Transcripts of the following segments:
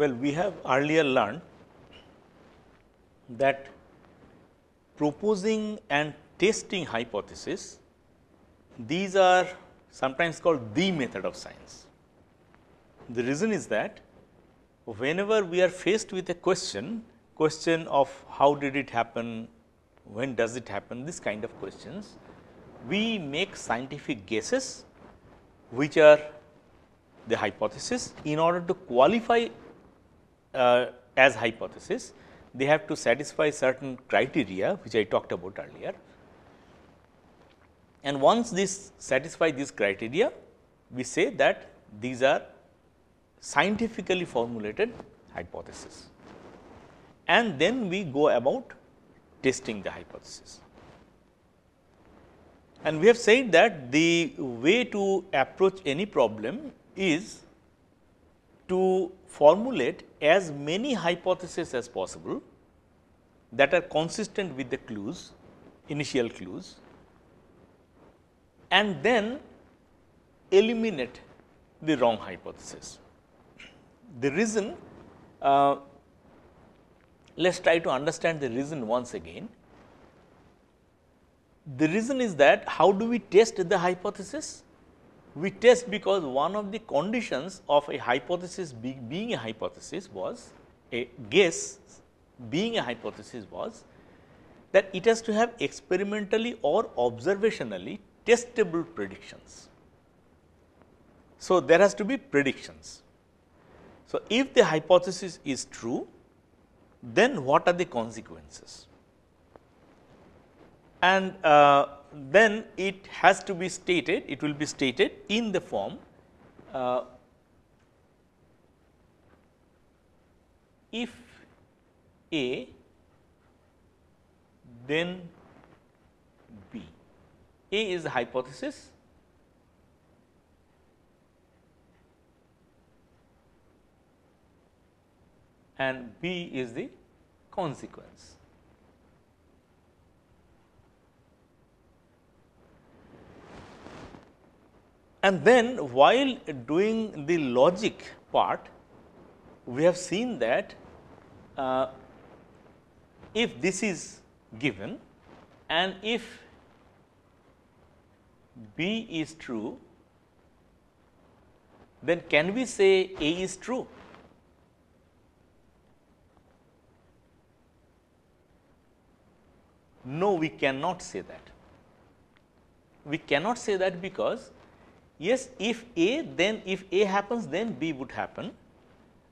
Well, we have earlier learned that proposing and testing hypothesis, these are sometimes called the method of science. The reason is that whenever we are faced with a question, question of how did it happen, when does it happen, this kind of questions, we make scientific guesses which are the hypothesis. In order to qualify uh, as hypothesis, they have to satisfy certain criteria which I talked about earlier. And once this satisfy these criteria, we say that these are scientifically formulated hypothesis. And then we go about testing the hypothesis. And we have said that the way to approach any problem is to formulate as many hypotheses as possible that are consistent with the clues, initial clues and then eliminate the wrong hypothesis. The reason, uh, let us try to understand the reason once again. The reason is that how do we test the hypothesis? We test because one of the conditions of a hypothesis be, being a hypothesis was a guess being a hypothesis was that it has to have experimentally or observationally testable predictions. So, there has to be predictions. So, if the hypothesis is true, then what are the consequences? And uh, then it has to be stated, it will be stated in the form uh, if A then B. A is the hypothesis and B is the consequence. And then while doing the logic part, we have seen that uh, if this is given and if B is true, then can we say A is true? No, we cannot say that. We cannot say that because yes, if A then if A happens then B would happen,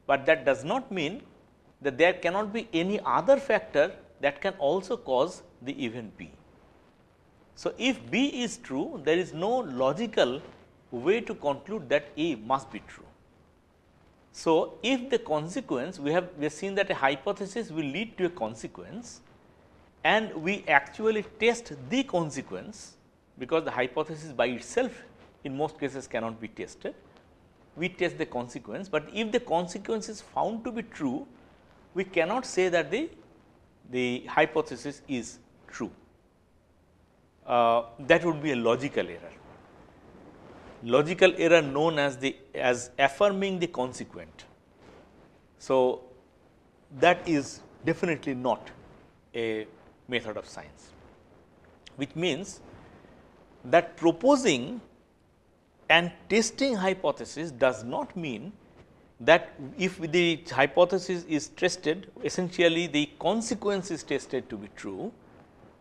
but that does not mean that there cannot be any other factor that can also cause the event B. So, if B is true there is no logical way to conclude that A must be true. So, if the consequence we have we have seen that a hypothesis will lead to a consequence and we actually test the consequence because the hypothesis by itself in most cases cannot be tested. We test the consequence, but if the consequence is found to be true, we cannot say that the, the hypothesis is true. Uh, that would be a logical error. Logical error known as the as affirming the consequent. So, that is definitely not a method of science, which means that proposing and testing hypothesis does not mean that if the hypothesis is tested essentially the consequence is tested to be true,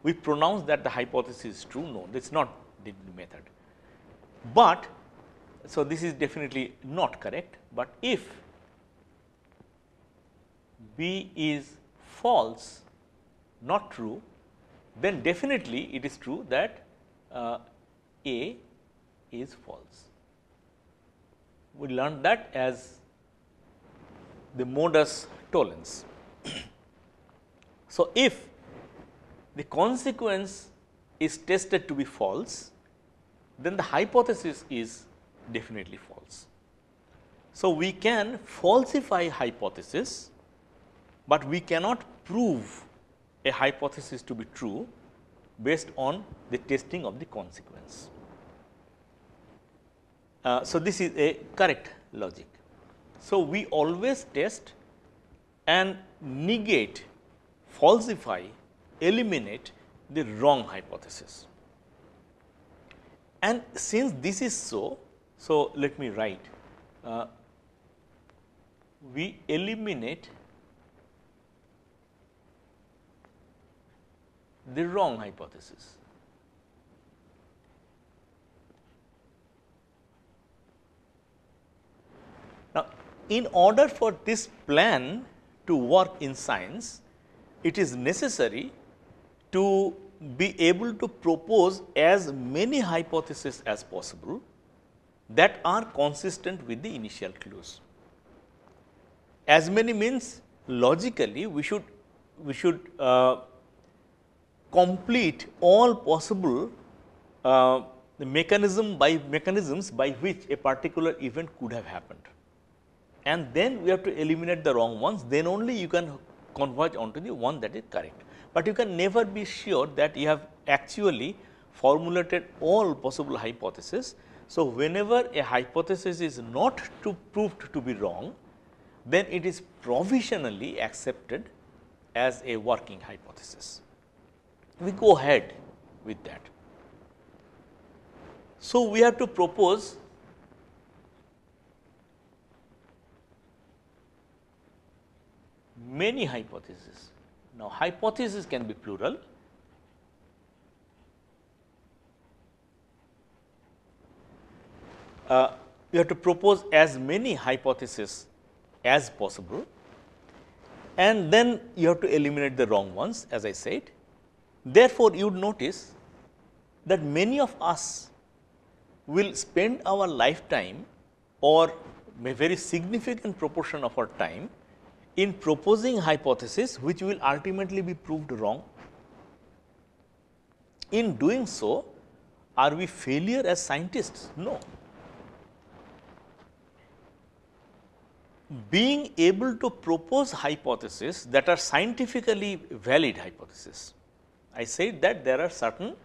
we pronounce that the hypothesis is true no that is not the method. But so this is definitely not correct, but if B is false not true then definitely it is true that uh, A is false. We learned that as the modus tollens. so, if the consequence is tested to be false, then the hypothesis is definitely false. So, we can falsify hypothesis, but we cannot prove a hypothesis to be true based on the testing of the consequence. Uh, so, this is a correct logic. So, we always test and negate, falsify, eliminate the wrong hypothesis. And since this is so, so let me write, uh, we eliminate the wrong hypothesis. Now, in order for this plan to work in science, it is necessary to be able to propose as many hypotheses as possible that are consistent with the initial clues. As many means logically we should we should uh, complete all possible uh, mechanism by mechanisms by which a particular event could have happened. And then we have to eliminate the wrong ones, then only you can converge onto the one that is correct. But you can never be sure that you have actually formulated all possible hypotheses. So, whenever a hypothesis is not to proved to be wrong, then it is provisionally accepted as a working hypothesis we go ahead with that. So, we have to propose many hypotheses. Now, hypothesis can be plural. Uh, you have to propose as many hypotheses as possible and then you have to eliminate the wrong ones as I said Therefore, you would notice that many of us will spend our lifetime or a very significant proportion of our time in proposing hypothesis which will ultimately be proved wrong. In doing so, are we failure as scientists? No. Being able to propose hypotheses that are scientifically valid hypotheses I said that there are certain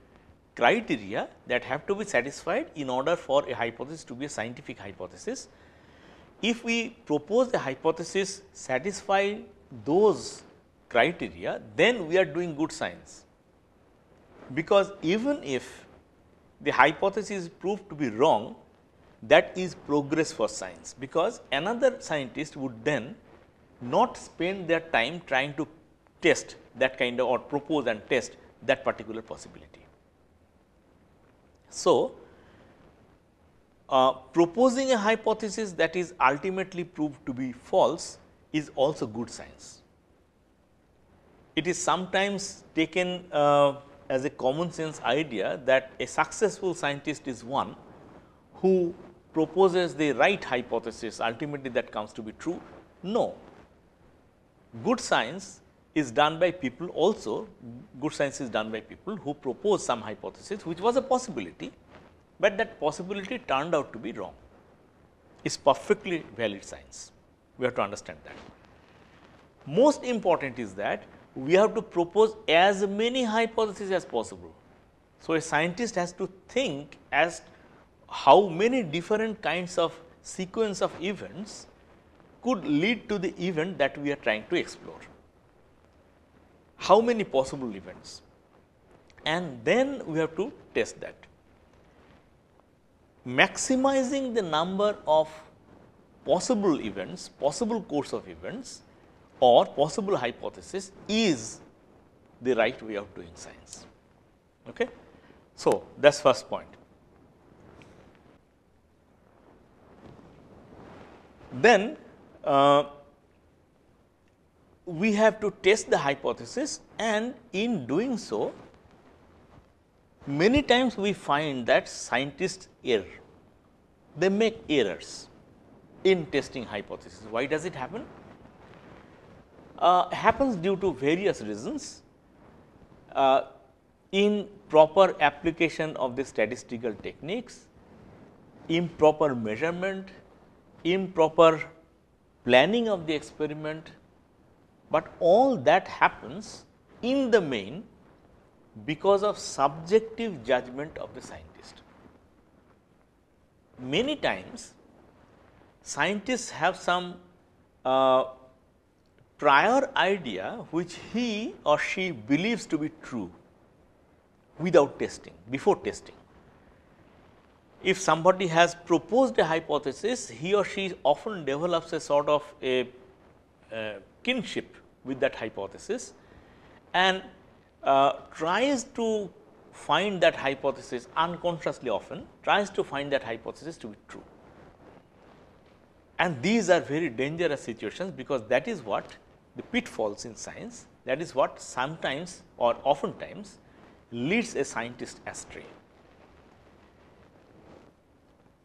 criteria that have to be satisfied in order for a hypothesis to be a scientific hypothesis. If we propose a hypothesis satisfy those criteria, then we are doing good science. Because even if the hypothesis is proved to be wrong, that is progress for science, because another scientist would then not spend their time trying to test that kind of or propose and test that particular possibility. So, uh, proposing a hypothesis that is ultimately proved to be false is also good science. It is sometimes taken uh, as a common sense idea that a successful scientist is one who proposes the right hypothesis ultimately that comes to be true. No, good science is done by people also good science is done by people who propose some hypothesis which was a possibility, but that possibility turned out to be wrong is perfectly valid science. We have to understand that. Most important is that we have to propose as many hypotheses as possible. So, a scientist has to think as how many different kinds of sequence of events could lead to the event that we are trying to explore how many possible events and then we have to test that. Maximizing the number of possible events, possible course of events or possible hypothesis is the right way of doing science. Okay? So, that is first point. Then uh, we have to test the hypothesis and in doing so many times we find that scientists err, they make errors in testing hypothesis. Why does it happen? Uh, happens due to various reasons. Uh, in proper application of the statistical techniques, improper measurement, improper planning of the experiment, but all that happens in the main because of subjective judgment of the scientist. Many times scientists have some uh, prior idea which he or she believes to be true without testing, before testing. If somebody has proposed a hypothesis, he or she often develops a sort of a, a kinship with that hypothesis and uh, tries to find that hypothesis unconsciously often tries to find that hypothesis to be true. And these are very dangerous situations because that is what the pitfalls in science that is what sometimes or oftentimes leads a scientist astray.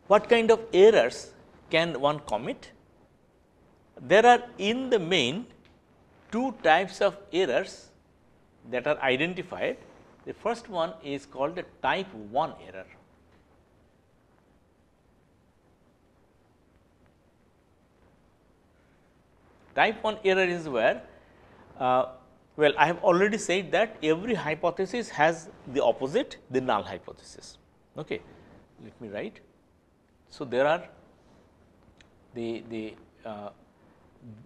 What kind of errors can one commit? There are in the main two types of errors that are identified. The first one is called the type 1 error. Type 1 error is where, uh, well I have already said that every hypothesis has the opposite the null hypothesis. Okay. Let me write. So, there are the, the uh,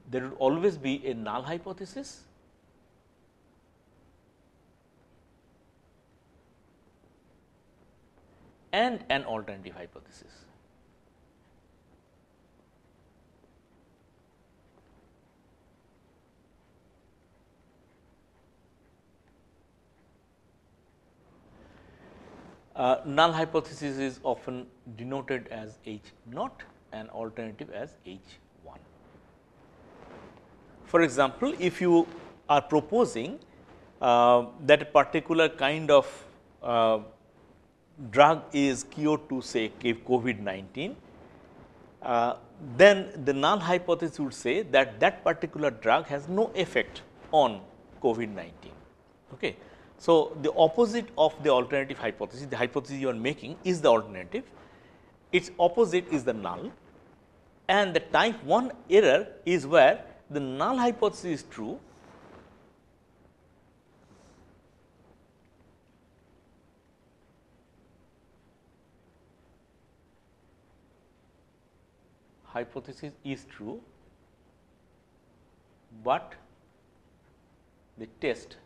there will always be a null hypothesis and an alternative hypothesis. Uh, null hypothesis is often denoted as H naught and alternative as H 1. For example, if you are proposing uh, that a particular kind of uh, drug is cured to say COVID 19, uh, then the null hypothesis would say that that particular drug has no effect on COVID 19. Okay. So, the opposite of the alternative hypothesis, the hypothesis you are making is the alternative, its opposite is the null and the type 1 error is where the null hypothesis is true hypothesis is true, but the test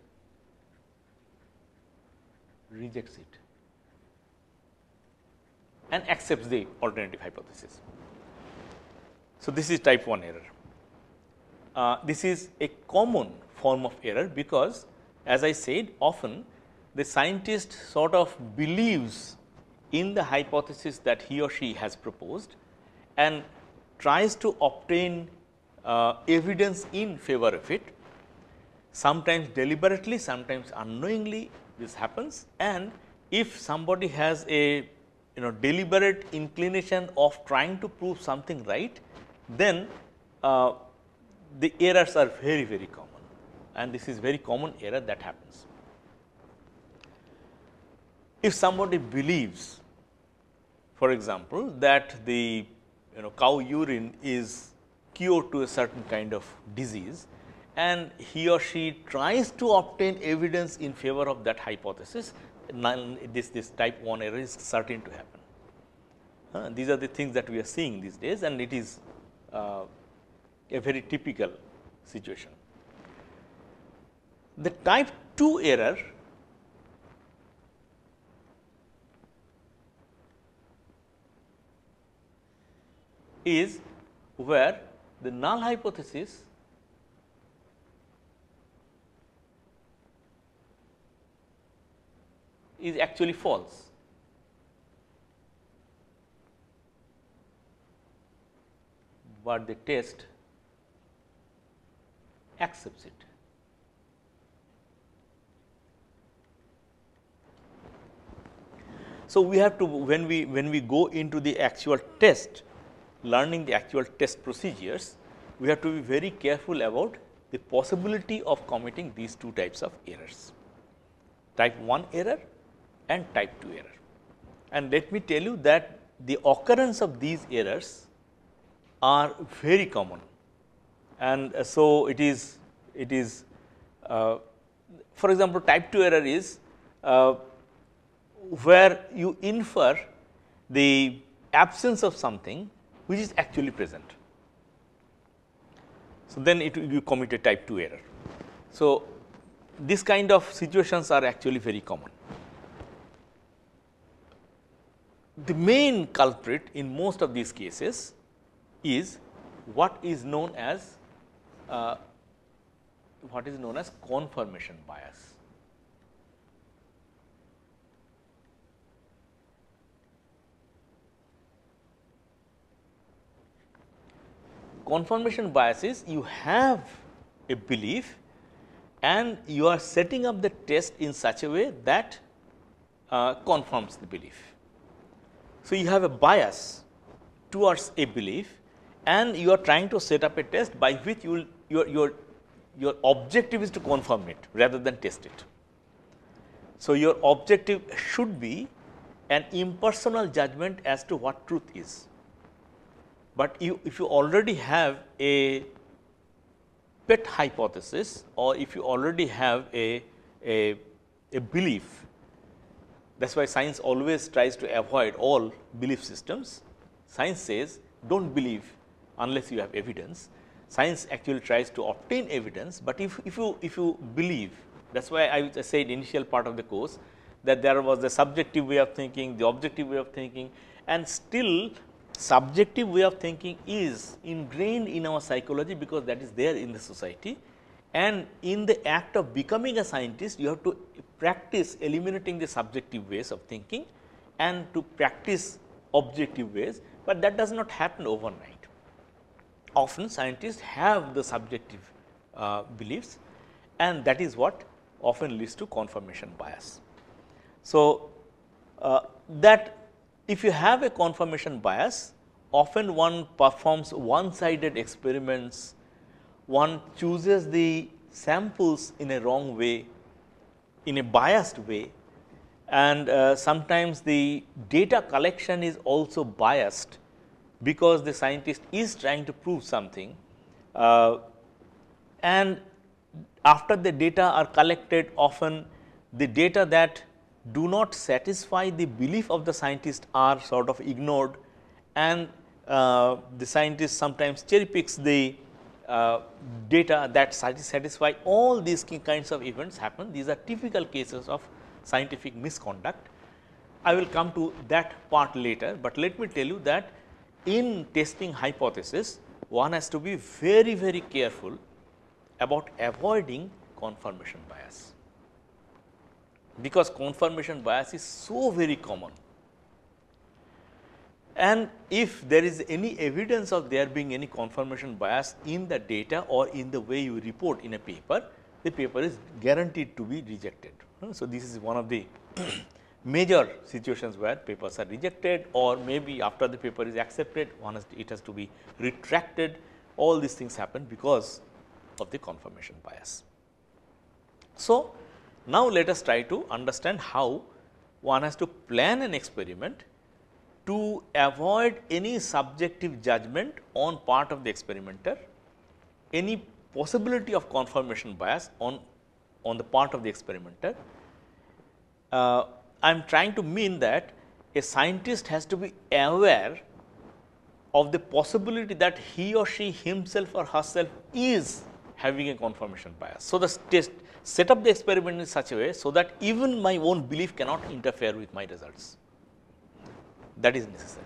rejects it and accepts the alternative hypothesis. So, this is type 1 error. Uh, this is a common form of error because as I said often the scientist sort of believes in the hypothesis that he or she has proposed and tries to obtain uh, evidence in favor of it, sometimes deliberately, sometimes unknowingly this happens and if somebody has a you know deliberate inclination of trying to prove something right, then uh, the errors are very very common and this is very common error that happens. If somebody believes for example, that the you know cow urine is cured to a certain kind of disease and he or she tries to obtain evidence in favor of that hypothesis, this, this type 1 error is certain to happen. Uh, these are the things that we are seeing these days and it is uh, a very typical situation. The type 2 error is where the null hypothesis is actually false. but the test accepts it. So, we have to when we when we go into the actual test learning the actual test procedures, we have to be very careful about the possibility of committing these two types of errors, type 1 error and type 2 error. And let me tell you that the occurrence of these errors are very common and uh, so it is it is uh, for example type 2 error is uh, where you infer the absence of something which is actually present. So, then it you commit a type 2 error. So, this kind of situations are actually very common. The main culprit in most of these cases is what is known as uh, what is known as confirmation bias. Confirmation bias is you have a belief and you are setting up the test in such a way that uh, confirms the belief. So, you have a bias towards a belief and you are trying to set up a test by which you will your, your, your objective is to confirm it rather than test it. So, your objective should be an impersonal judgment as to what truth is. But you, if you already have a pet hypothesis or if you already have a, a, a belief, that is why science always tries to avoid all belief systems. Science says do not believe unless you have evidence. Science actually tries to obtain evidence, but if, if you if you believe that is why I said initial part of the course that there was the subjective way of thinking, the objective way of thinking and still subjective way of thinking is ingrained in our psychology because that is there in the society and in the act of becoming a scientist you have to practice eliminating the subjective ways of thinking and to practice objective ways, but that does not happen overnight. Often scientists have the subjective uh, beliefs and that is what often leads to confirmation bias. So, uh, that if you have a confirmation bias, often one performs one sided experiments, one chooses the samples in a wrong way, in a biased way. And uh, sometimes the data collection is also biased because the scientist is trying to prove something uh, and after the data are collected often the data that do not satisfy the belief of the scientist are sort of ignored and uh, the scientist sometimes cherry picks the uh, data that satisfy all these kinds of events happen. These are typical cases of scientific misconduct. I will come to that part later, but let me tell you that in testing hypothesis, one has to be very, very careful about avoiding confirmation bias, because confirmation bias is so very common. And if there is any evidence of there being any confirmation bias in the data or in the way you report in a paper, the paper is guaranteed to be rejected. Hmm, so, this is one of the major situations where papers are rejected or maybe after the paper is accepted one has to, it has to be retracted all these things happen because of the confirmation bias. So, now let us try to understand how one has to plan an experiment to avoid any subjective judgment on part of the experimenter, any possibility of confirmation bias on, on the part of the experimenter. Uh, I am trying to mean that a scientist has to be aware of the possibility that he or she himself or herself is having a confirmation bias. So, the test set up the experiment in such a way, so that even my own belief cannot interfere with my results that is necessary.